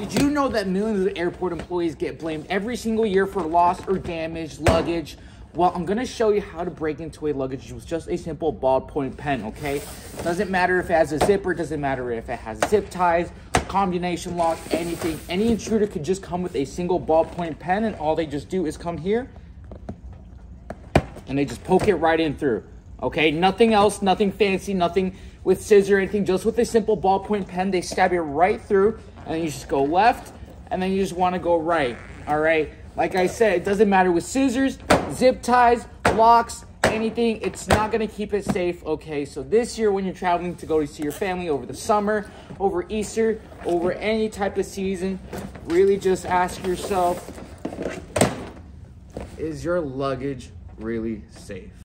Did you know that millions of airport employees get blamed every single year for loss or damage luggage? Well, I'm gonna show you how to break into a luggage with just a simple ballpoint pen, okay? Doesn't matter if it has a zipper, doesn't matter if it has zip ties, combination lock, anything. Any intruder could just come with a single ballpoint pen and all they just do is come here and they just poke it right in through. Okay, nothing else, nothing fancy, nothing with scissor or anything, just with a simple ballpoint pen, they stab you right through and you just go left, and then you just want to go right. All right. Like I said, it doesn't matter with scissors, zip ties, locks, anything. It's not going to keep it safe. Okay. So this year, when you're traveling to go to see your family over the summer, over Easter, over any type of season, really just ask yourself, is your luggage really safe?